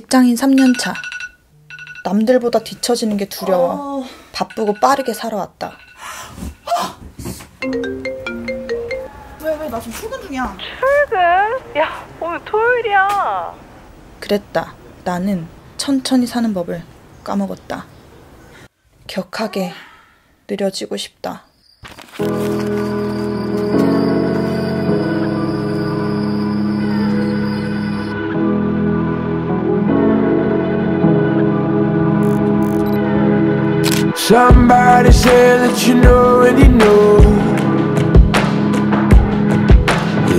직장인 3년차. 남들보다 뒤처지는 게 두려워. 바쁘고 빠르게 살아왔다. 왜 왜 나 지금 출근 중이야. 출근? 야, 오늘 토요일이야. 그랬다. 나는 천천히 사는 법을 까먹었다. 격하게 느려지고 싶다. Somebody said that you know and you know.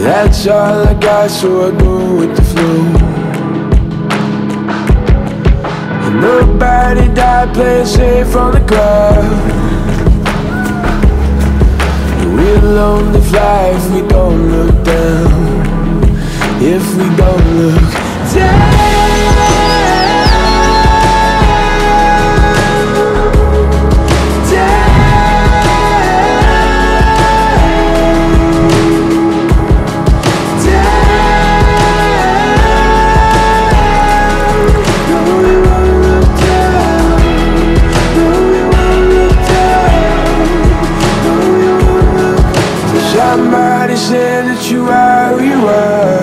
That's all I got so I go with the flow. And nobody died playing safe on the ground. We'll only fly if we don't look down. If we don't look down said that you are who you are.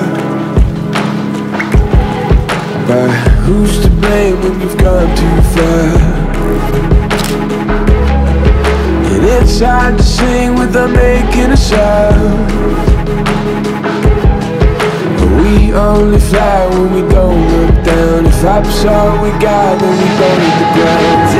But who's to blame when you've gone too far? And it's hard to sing without making a sound. But we only fly when we don't look down. If up's all we got, then we go to the ground